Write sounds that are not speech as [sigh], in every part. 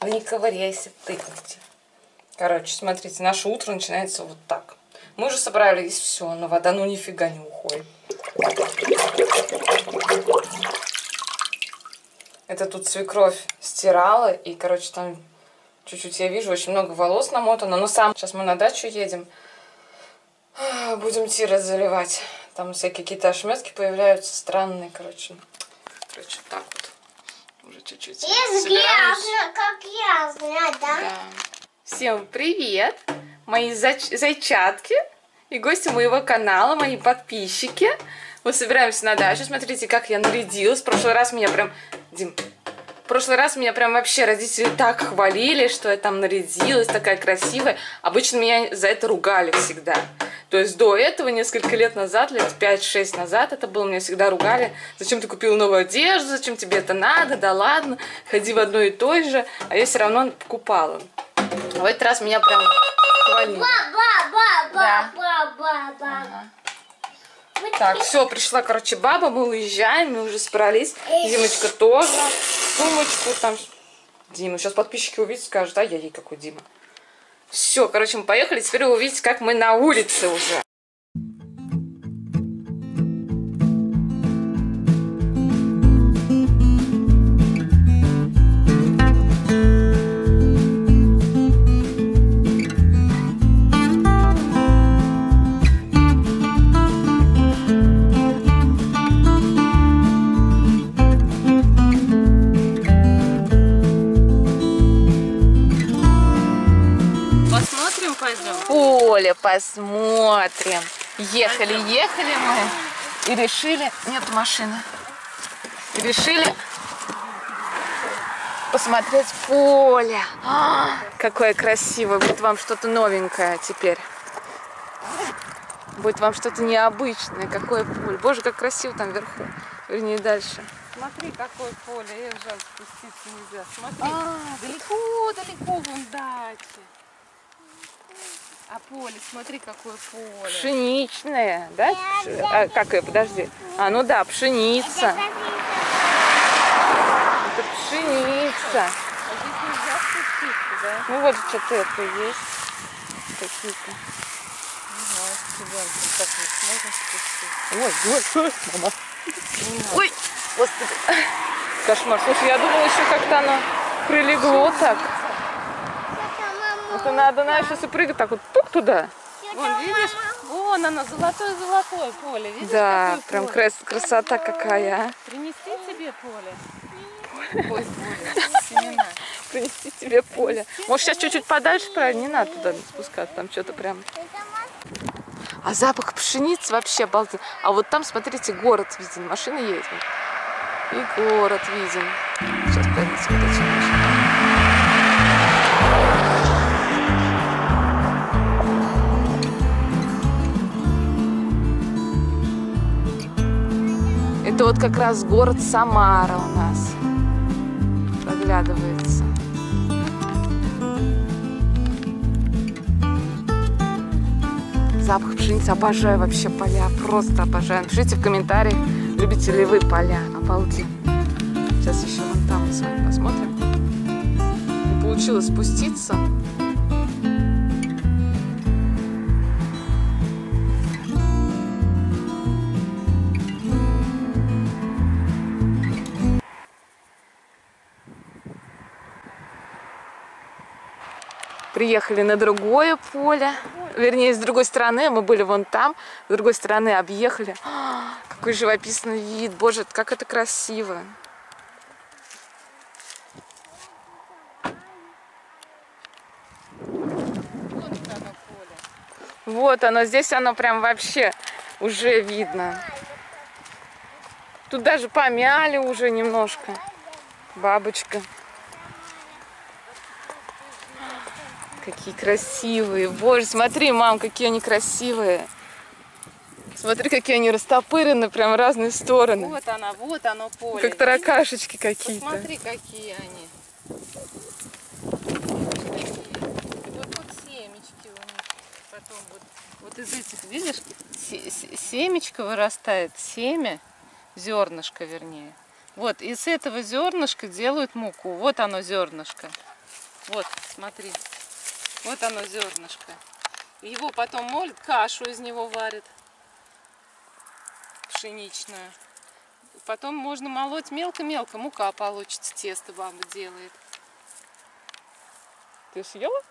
Ну не ковыряйся, тыкайте. Короче, смотрите, наше утро начинается вот так. Мы уже собрались, все, но вода ну нифига не уходит. Это тут свекровь стирала, и, короче, там чуть-чуть я вижу, очень много волос намотано. Но сам, сейчас мы на дачу едем, [sighs] будем тиры заливать. Там всякие какие-то ошметки появляются, странные, короче. Короче, так вот. Уже чуть-чуть Есть грязно, как грязно, да? да. Всем привет, мои зач- зайчатки и гости моего канала, мои подписчики. Мы собираемся на дачу. Смотрите, как я нарядилась. В прошлый раз меня прям... Дим, в прошлый раз меня прям вообще родители так хвалили, что я там нарядилась, такая красивая. Обычно меня за это ругали всегда. То есть до этого, несколько лет назад, лет 5-6 назад, это было, меня всегда ругали. Зачем ты купила новую одежду, зачем тебе это надо, да ладно, ходи в одной и той же. А я все равно покупала. В этот раз меня прям хвалили. Да. Ба-ба-ба-ба-ба-ба. Так, все, пришла, короче, баба, мы уезжаем, мы уже собрались. Димочка тоже. Сумочку там. Дима, сейчас подписчики увидят, скажут, а я ей какой Дима. Все, короче, мы поехали. Теперь вы увидите, как мы на улице уже. Поле посмотрим. Ехали, ехали мы и решили... Нет машины. Решили посмотреть поле. А, [gasps] какое красивое. Будет вам что-то новенькое теперь. Будет вам что-то необычное. Какое поле. Боже, как красиво там вверху. Вернее, дальше. Смотри, какое поле. Эх, жаль, спуститься нельзя. Смотри, А, далеко, далеко вон дачи. А поле, смотри, какое поле. Пшеничное, да? А, как ее, подожди. А, ну да, пшеница. Это пшеница. А здесь нельзя спуститься, да? Ну вот что-то это есть. Какие-то. Спуститься. Ой, ой, ой, мама. Ой, господи. Кошмар. Слушай, я думала еще как-то оно прилегло так. Это надо, знаешь, если прыгать так вот пук туда. Вон, видишь? Вон оно, золотое-золотое поле. Видишь, Да, прям поле? крас- красота какая. Принести тебе поле? Ой, поле, семена. Принести тебе поле. Может, сейчас чуть-чуть подальше, правильно? Не надо туда спускаться, там что-то прям... А запах пшеницы вообще обалденный. А вот там, смотрите, город виден. Машина едет. И город виден. Сейчас пойдем смотреть. Это вот как раз город Самара у нас проглядывается. Запах пшеницы обожаю вообще поля, просто обожаю. Напишите в комментариях, любите ли вы поля. Обалденно. Сейчас еще вон там мы с вами посмотрим. Не получилось спуститься. Приехали на другое поле. Вернее, с другой стороны. Мы были вон там. С другой стороны объехали. А, какой живописный вид. Боже, как это красиво. Вот оно. Здесь оно прям вообще уже видно. Тут даже помяли уже немножко. Бабочка. Какие красивые. Боже, смотри, мам, какие они красивые. Смотри, какие они растопырены, прям в разные стороны. Вот она, вот оно поле. Как таракашечки какие-то. Посмотри, какие они. И вот тут семечки у них. Потом вот, вот из этих, видишь, се- се- семечко вырастает, семя, зернышко вернее. Вот, из этого зернышка делают муку. Вот оно зернышко. Вот, смотри. Вот оно зернышко. Его потом молят, кашу из него варят. Пшеничную. Потом можно молоть мелко-мелко. Мука получится, тесто баба делает. Ты съела?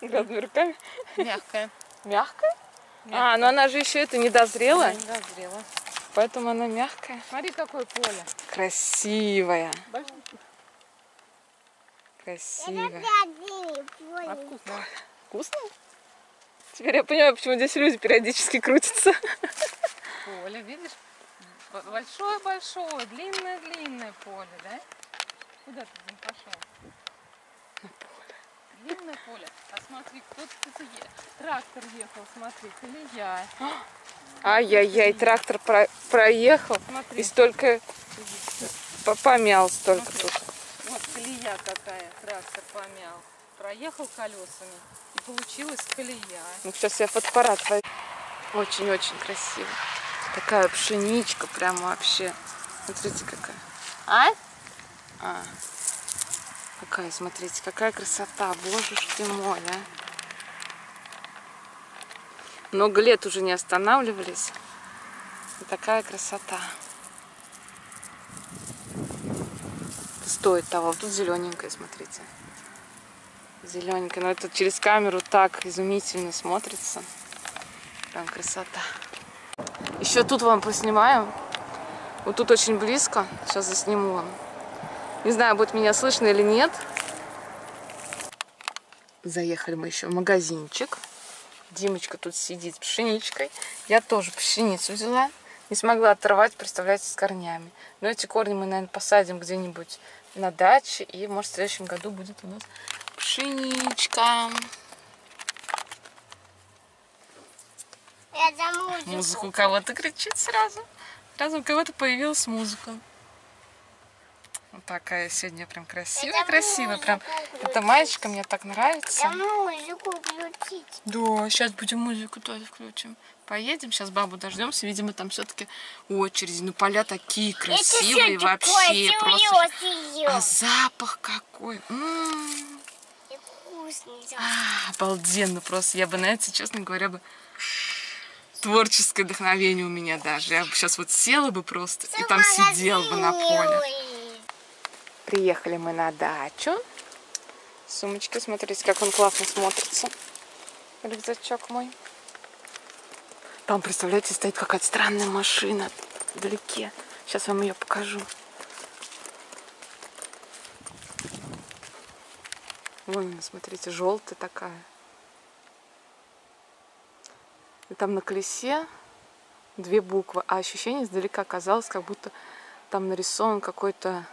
Грязными руками. Мягкое. Мягкая? А, но она же еще это не дозрела, Не дозрела. поэтому она мягкая. Смотри, какое поле. Красивая. Большое. Красивая. А вкусно. Вкусно? Теперь я понимаю, почему здесь люди периодически крутятся. Поле, видишь? Большое-большое, длинное-длинное поле, да? Куда ты не пошел? Длинное поле. А смотри, кто-то тут е- Трактор ехал, смотри, колея. [gasps] Ай-яй-яй, трактор про- проехал Смотри. и столько по- помял столько Смотри. тут. Вот колея какая, трактор помял. Проехал колесами и получилась колея. Ну, сейчас я фотоаппарат возьму. Очень-очень красиво. Такая пшеничка прям вообще. Смотрите, какая. А? А. Какая, смотрите, какая красота. Боже ж ты мой, а. Много лет уже не останавливались. И такая красота. Стоит того. Тут зелененькая, смотрите. Зелененькая. Но это через камеру так изумительно смотрится. Прям красота. Еще тут вам поснимаю. Вот тут очень близко. Сейчас засниму вам. Не знаю, будет меня слышно или нет. Заехали мы еще в магазинчик. Димочка тут сидит с пшеничкой. Я тоже пшеницу взяла. Не смогла оторвать, представляете, с корнями. Но эти корни мы, наверное, посадим где-нибудь на даче. И, может, в следующем году будет у нас пшеничка. Это музыка. Музыка у кого-то кричит сразу. Сразу у кого-то появилась музыка. Вот такая сегодня прям красивая, красивая. Прям музыку эта маечка мне так нравится. Это музыку включить. Да, сейчас будем музыку тоже включим. Поедем, сейчас бабу дождемся. Видимо, там все-таки очереди. Ну, поля такие красивые вообще. Просто. А запах какой. М, Вкусный. а, Обалденно просто. Я бы, знаете, честно говоря, бы творческое вдохновение у меня даже. Я бы сейчас вот села бы просто и там сидела бы на поле. Приехали мы на дачу. Сумочки, смотрите, как он классно смотрится. Рюкзачок мой. Там, представляете, стоит какая-то странная машина вдалеке. Сейчас вам ее покажу. Вон, смотрите, желтая такая. И там на колесе две буквы, а ощущение издалека казалось, как будто там нарисован какой-то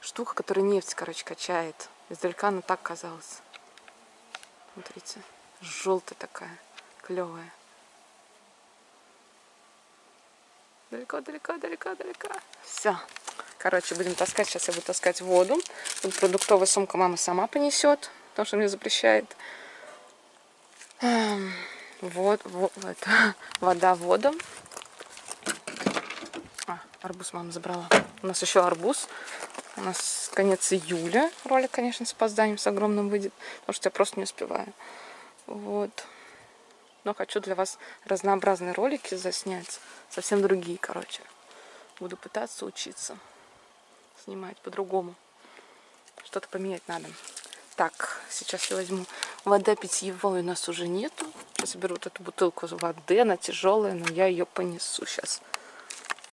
штука, которая нефть, короче, качает. Издалека она так казалась. Смотрите, желтая такая, клевая. Далеко, далеко, далеко, далеко. Все. Короче, будем таскать. Сейчас я буду таскать воду. Тут продуктовая сумка мама сама понесет, потому что мне запрещает. Эм, Вот, вот, это, [laughs] вода водом. А, арбуз мама забрала. У нас еще арбуз. У нас конец июля. Ролик, конечно, с опозданием, с огромным выйдет, потому что я просто не успеваю. Вот. Но хочу для вас разнообразные ролики заснять. Совсем другие, короче. Буду пытаться учиться снимать по-другому. Что-то поменять надо. Так, сейчас я возьму вода питьевой у нас уже нету. Сейчас беру вот эту бутылку воды, она тяжелая, но я ее понесу сейчас.